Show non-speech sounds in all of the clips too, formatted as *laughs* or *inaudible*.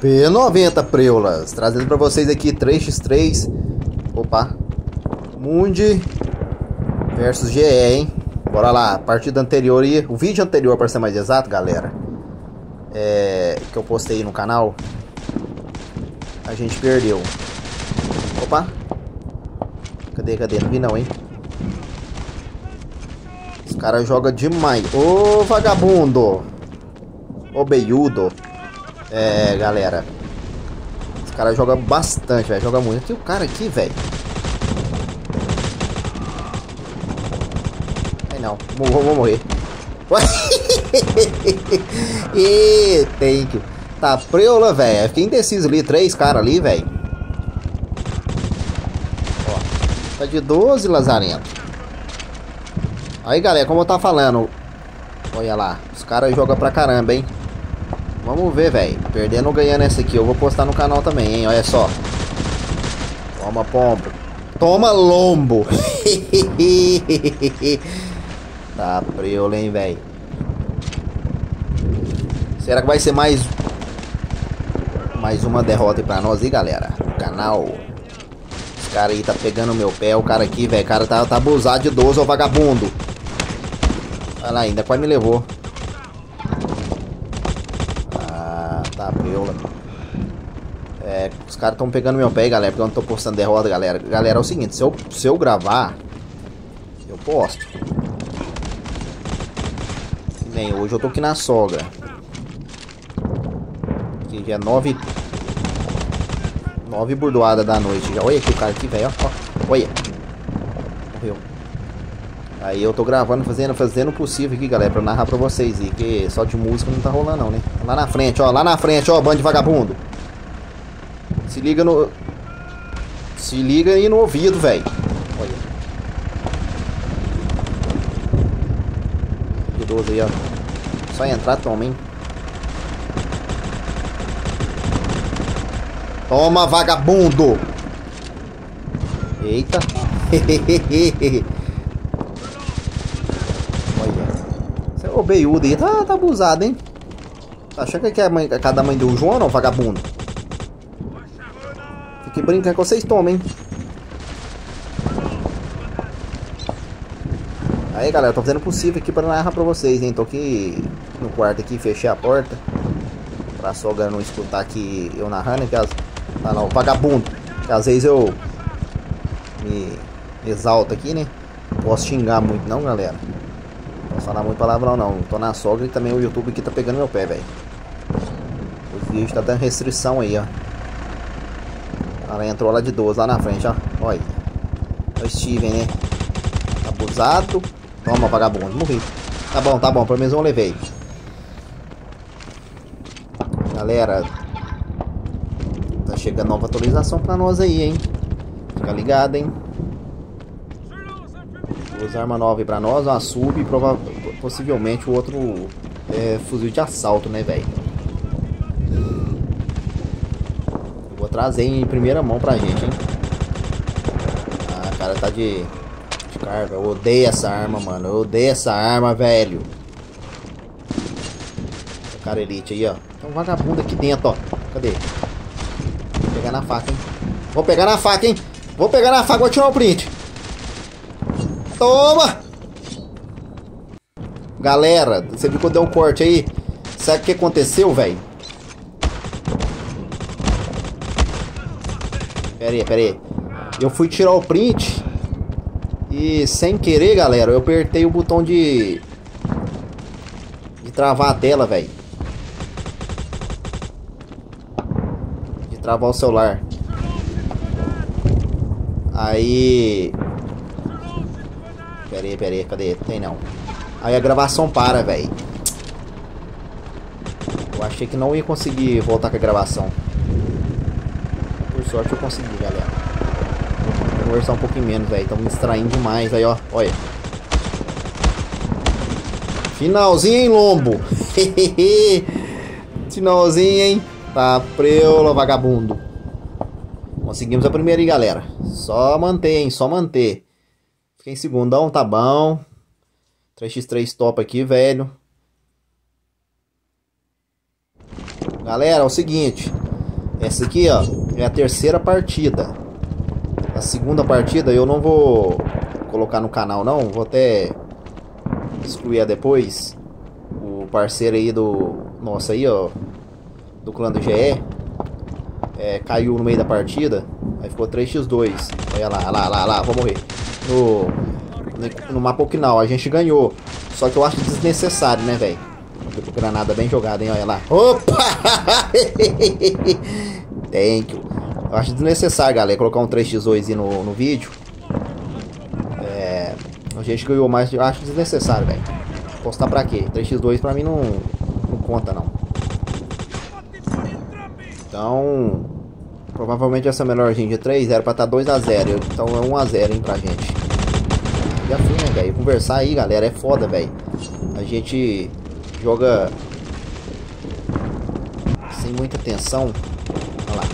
P90 Preulas, trazendo para vocês aqui 3x3. Opa. Mundi versus GE, hein? Bora lá, partida anterior e o vídeo anterior para ser mais exato, galera. É, que eu postei no canal. A gente perdeu. Opa. Cadê, cadê? Não vi não, hein? Os caras jogam demais. Ô, vagabundo. Ô, beiudo. É, galera. Os caras jogam bastante, velho. Joga muito. Tem o cara aqui, velho. Ai, não. Vou, vou morrer. e tem que... Tá preula, velho. Fiquei indeciso ali. Três caras ali, velho. Ó. Tá de 12, Lazarento. Aí, galera, como eu tava falando. Olha lá. Os caras jogam pra caramba, hein. Vamos ver, velho. Perdendo ou ganhando essa aqui. Eu vou postar no canal também, hein. Olha só. Toma, pombo. Toma, lombo. *laughs* tá preula, hein, velho. Será que vai ser mais... Mais uma derrota aí pra nós aí, galera? No canal. Esse cara aí tá pegando meu pé. O cara aqui, velho. O cara tá, tá abusado de 12, ô vagabundo. Olha lá, ainda quase me levou. Preula. É, os caras estão pegando meu pé, galera, porque eu não tô postando derrota, galera. Galera, é o seguinte, se eu, se eu gravar, eu posto. Nem hoje eu tô aqui na sogra. Aqui já é nove... Nove burdoadas da noite já. Olha aqui o cara aqui, velho, ó. Olha. Aí eu tô gravando, fazendo, fazendo o possível aqui, galera, pra narrar pra vocês. E que só de música não tá rolando não, né? Lá na frente, ó, lá na frente, ó, bando de vagabundo. Se liga no... Se liga aí no ouvido, velho. Olha. Idoso aí, ó. Só entrar, toma, hein. Toma, vagabundo! Eita. *laughs* Ô, beiudo aí tá, tá abusado, hein? Tá achando que é a mãe, cada mãe do João, não, vagabundo? Fique brincando que vocês tomem, hein? Aí, galera, tô fazendo o possível aqui pra narrar pra vocês, hein? Tô aqui no quarto aqui, fechei a porta. Pra sogra não escutar aqui eu narrando, que as... Ah, não, vagabundo. Que às vezes eu me exalto aqui, né? Não posso xingar muito não, galera. Não falar muito palavrão não. Tô na sogra e também o YouTube aqui tá pegando meu pé, velho. Os vídeos tá dando restrição aí, ó. Ela entrou lá de 12 lá na frente, ó. Olha. O Steven, né? Abusado. Toma, vagabundo. Morri. Tá bom, tá bom. Pelo menos eu levei. Galera. Tá chegando nova atualização pra nós aí, hein? Fica ligado, hein? Duas armas novas pra nós, uma sub e possivelmente o outro é, fuzil de assalto, né, velho? Vou trazer em primeira mão pra gente, hein? Ah, cara tá de, de carga. Eu odeio essa arma, mano. Eu odeio essa arma, velho. O cara elite aí, ó. Tem um vagabundo aqui dentro, ó. Cadê? Vou pegar na faca, hein? Vou pegar na faca, hein? Vou pegar na faca, vou tirar o print. Toma! Galera, você viu que eu dei um corte aí? Sabe o que aconteceu, velho? Pera aí, pera aí. Eu fui tirar o print e sem querer, galera, eu apertei o botão de de travar a tela, velho. De travar o celular. Aí Pera aí, pera aí, cadê? Tem não. Aí a gravação para, velho. Eu achei que não ia conseguir voltar com a gravação. Por sorte eu consegui, galera. Vou conversar um pouquinho menos, velho. Estamos me distraindo demais aí, ó. Olha. Finalzinho, hein, lombo? *laughs* Finalzinho, hein? Tá preula, vagabundo. Conseguimos a primeira aí, galera. Só manter, hein? Só manter. Fiquei em segundão, tá bom. 3x3 top aqui, velho. Galera, é o seguinte. Essa aqui, ó, é a terceira partida. A segunda partida eu não vou colocar no canal, não. Vou até excluir depois. O parceiro aí do... Nossa, aí, ó. Do clã do GE. É, caiu no meio da partida. Aí ficou 3x2. Olha lá, lá, lá, lá. Vou morrer. No, no mapa final, a gente ganhou. Só que eu acho desnecessário, né, velho? Granada bem jogada, hein? Olha lá. Opa! *laughs* Thank you. Eu acho desnecessário, galera, colocar um 3x2 no, no vídeo. É, a gente ganhou mais, eu acho desnecessário, velho. Postar pra quê? 3x2 pra mim não, não conta, não. Então, provavelmente essa melhor gente de 3 era pra estar tá 2x0. Então é 1x0, hein, pra gente. Velho? Conversar aí, galera, é foda, velho. A gente joga sem muita tensão. Olha lá.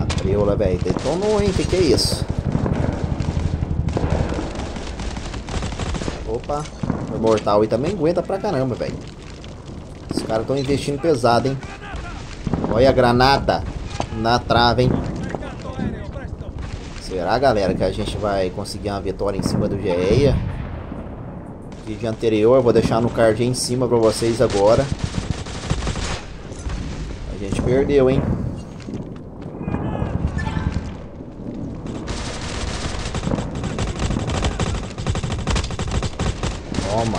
A preula, velho. Detonou, hein? Que que é isso? Opa. O mortal e também aguenta pra caramba, velho. Os caras estão investindo pesado, hein? Olha a granada na trave, hein? Será, galera, que a gente vai conseguir uma vitória em cima do GEA? Vídeo anterior, vou deixar no card aí em cima pra vocês agora. A gente perdeu, hein? Toma.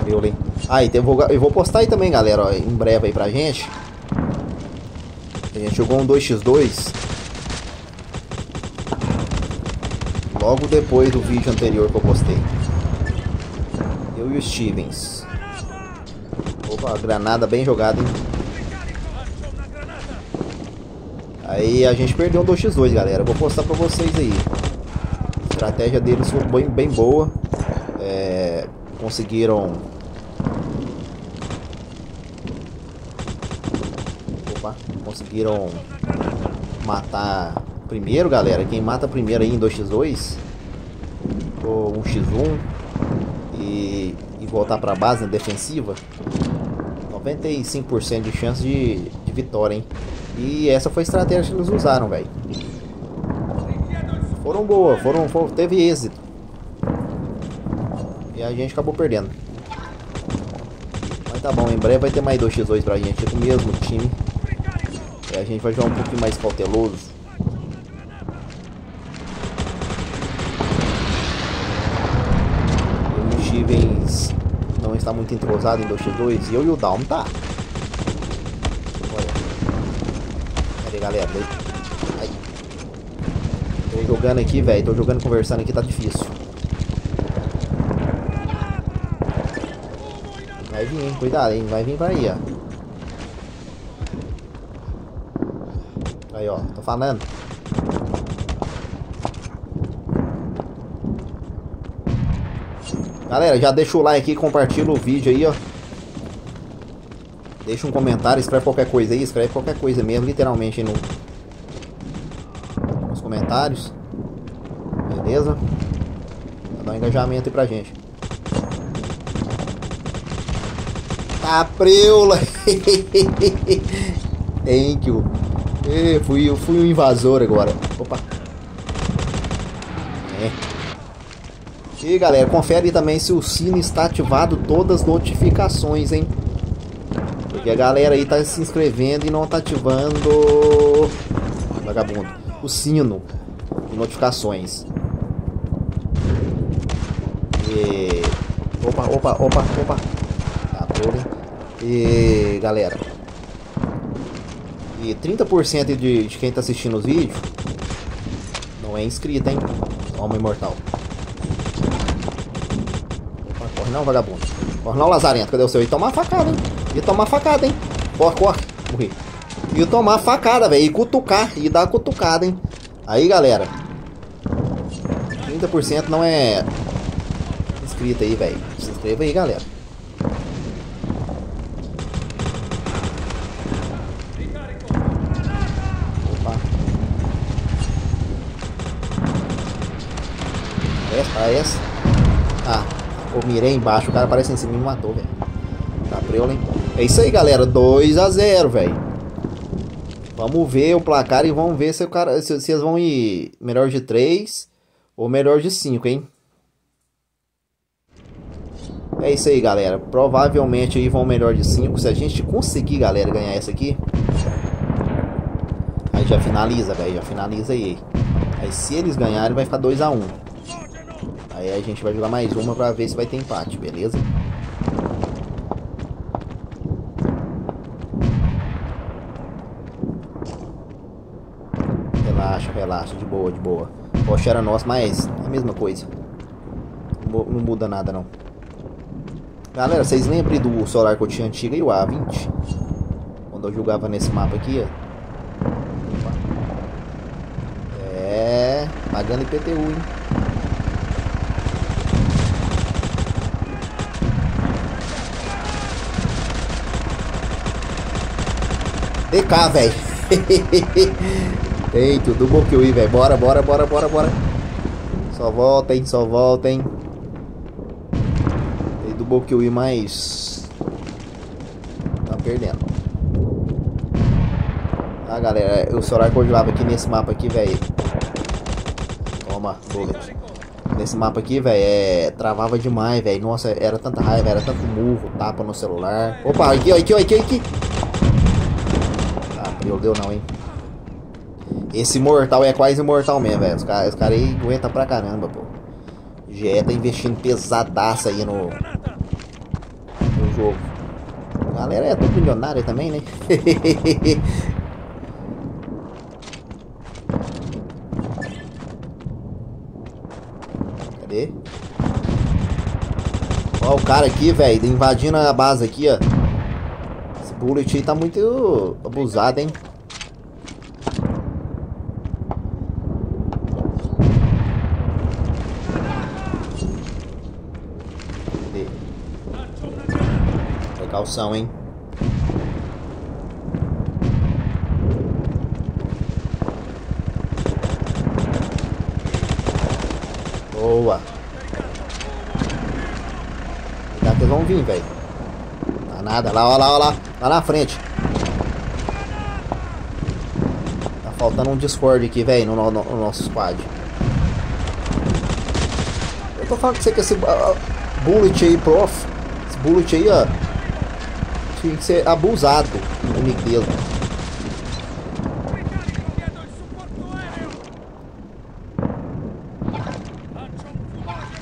Abriu, hein? Ah, então eu vou, eu vou postar aí também, galera, ó, em breve aí pra gente. A gente jogou um 2x2. Logo depois do vídeo anterior que eu postei. Eu e o Stevens. Opa, granada bem jogada, hein? Aí a gente perdeu um 2x2, galera. Vou postar pra vocês aí. A estratégia deles foi bem, bem boa. É, conseguiram... Opa, conseguiram matar primeiro, galera, quem mata primeiro aí em 2x2 ou 1x1 e, e voltar pra base na defensiva, 95% de chance de, de vitória, hein? E essa foi a estratégia que eles usaram, velho. Foram boas, foram, foram, teve êxito. E a gente acabou perdendo. Mas tá bom, em breve vai ter mais 2x2 pra gente, com o mesmo time. E a gente vai jogar um pouquinho mais cauteloso. Stevens não está muito entrosado em 2x2 e eu e o Down tá. Cadê galera? Aí. Tô jogando aqui, velho. Tô jogando conversando aqui, tá difícil. Vai vir, hein? Cuidado, hein? Vai vir pra aí, ó. Aí, ó. Tô falando. Galera, já deixa o like aqui, compartilha o vídeo aí, ó. Deixa um comentário, escreve qualquer coisa aí, escreve qualquer coisa mesmo, literalmente no, nos comentários. Beleza? Pra dar um engajamento aí pra gente. Tá preula! *laughs* Thank you. Fui, eu fui invasor agora. Opa. É. E galera, confere também se o sino está ativado todas as notificações, hein? Porque a galera aí tá se inscrevendo e não tá ativando vagabundo, o sino de notificações. E... Opa, opa, opa, opa. Tá, E galera. E 30% de, de quem tá assistindo os vídeos não é inscrito, hein? Alma imortal. Não, vagabundo. Corre não, Lazarento. Cadê o seu? Ia tomar facada, hein? Ia tomar facada, hein? Corre, corre. Morri. Ia tomar facada, velho. E cutucar. E dar cutucada, hein? Aí, galera. 30% não é inscrito aí, velho. Se inscreva aí, galera. Opa. Essa, essa. Ah. Eu mirei embaixo, o cara aparece em cima e me matou, velho. Tá hein? É isso aí, galera. 2 a 0 velho. Vamos ver o placar e vamos ver se, o cara, se eles vão ir melhor de 3 ou melhor de 5, hein? É isso aí, galera. Provavelmente aí vão melhor de 5. Se a gente conseguir, galera, ganhar essa aqui. Aí já finaliza, velho. Já finaliza aí. Aí se eles ganharem, vai ficar 2x1. Aí a gente vai jogar mais uma pra ver se vai ter empate, beleza? Relaxa, relaxa. De boa, de boa. Poxa, era nosso, mas é a mesma coisa. Não muda nada, não. Galera, vocês lembram do celular que eu tinha antigo e o A20? Quando eu jogava nesse mapa aqui, ó. É, pagando IPTU, hein? DK, velho. Tem tudo bom que eu ir, velho. Bora, bora, bora, bora, bora. Só voltem, só voltem do que eu ir mais. Tá perdendo. Ah, galera, eu jogava aqui nesse mapa aqui, velho. Toma, bullet. Nesse mapa aqui, velho, é... travava demais, velho. Nossa, era tanta raiva, era tanto murro, tapa no celular. Opa, aqui, ó, aqui, aqui, aqui. Meu Deus, não, hein. Esse mortal é quase imortal mesmo, velho. Os caras cara aí aguentam pra caramba, pô. GE tá investindo pesadaça aí no, jogo. A galera é tudo milionária também, né? *laughs* Cadê? Ó o cara aqui, velho, invadindo a base aqui, ó. Bullet aí tá muito abusado, hein? Calção, hein? Boa. Que eles vão vir, velho. Tá nada. Lá, ó lá, ó lá. Lá na frente. Tá faltando um Discord aqui, velho, no, no, no, nosso squad. Eu tô falando que você que esse uh, bullet aí, prof. Esse bullet aí, ó tinha que ser abusado o Miguel.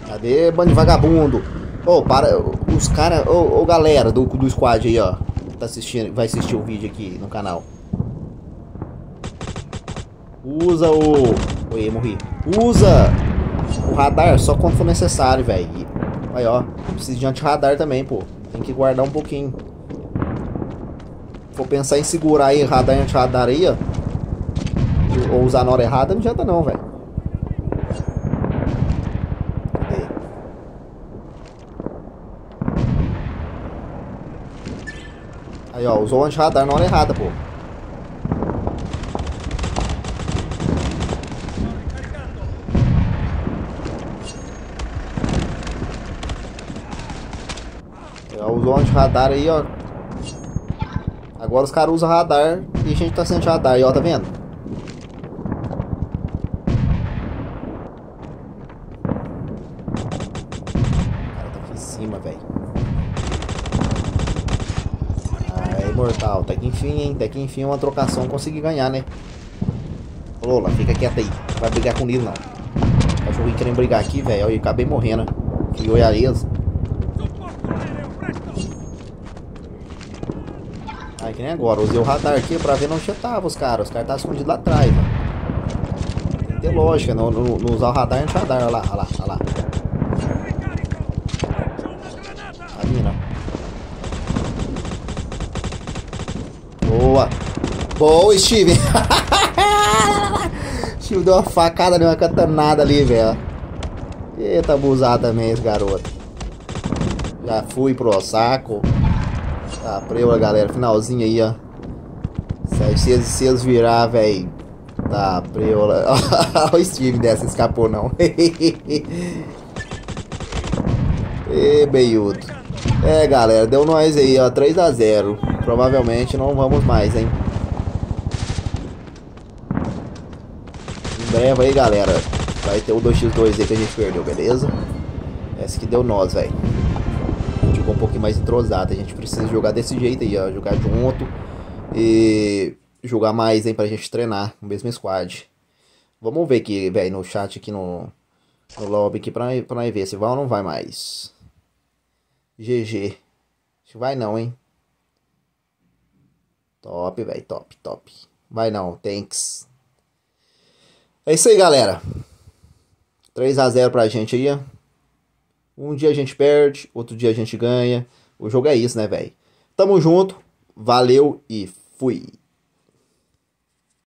Cadê, bando de vagabundo? Ô, oh, para, os caras, ô, oh, oh, galera do, do squad aí, ó. Tá assistindo, vai assistir o vídeo aqui no canal. Usa o... Oi, morri. Usa o radar só quando for necessário, velho. Aí, ó. Precisa de anti-radar também, pô. Tem que guardar um pouquinho for pensar em segurar aí radar anti-radar aí, ó, ou usar na hora errada, não adianta não, velho. Aí, ó, usou o anti-radar na hora errada, pô. Usou o anti-radar aí, ó. Agora os caras usam radar e a gente tá sem radar. E ó, tá vendo? O cara tá aqui em cima, velho. Imortal. Até que enfim, hein? Até que enfim uma trocação consegui ganhar, né? Lola, fica quieto aí. Não vai brigar com Nilo, não. O cachorrinho querendo brigar aqui, velho. Eu acabei morrendo. Fui olhareza. Aí que nem agora, usei o radar aqui pra ver onde tava os caras. Os caras estavam escondidos lá atrás, ó. Tem que ter lógica, não, não, não usar o radar e radar, olha lá, olha lá, olha lá. Tá vindo, Boa. Boa, Steve. *laughs* Steve deu uma facada numa catanada ali, velho. Eita, abusado também esse garoto. Já fui pro saco. Tá, preula, galera. Finalzinho aí, ó. Se eles, se eles virar, velho. Tá, preula. *laughs* O Steve dessa, escapou não. *laughs* e beiudo. É, galera, deu nós aí, ó, 3 a 0 Provavelmente não vamos mais, hein? Em breve aí, galera, vai ter o 2x2 aí que a gente perdeu, beleza? Essa que deu nós, velho. Ficou um pouquinho mais entrosado. A gente precisa jogar desse jeito aí, ó. Jogar junto. E jogar mais, hein, pra gente treinar no mesmo squad. Vamos ver aqui, velho, no chat aqui no, no lobby aqui pra, pra ver se vai ou não vai mais. GG. Acho que vai não, hein. Top, velho, top, top. Vai não, thanks. É isso aí, galera. 3 a 0 pra gente aí. Um dia a gente perde, outro dia a gente ganha. O jogo é isso, né, velho? Tamo junto, valeu e fui.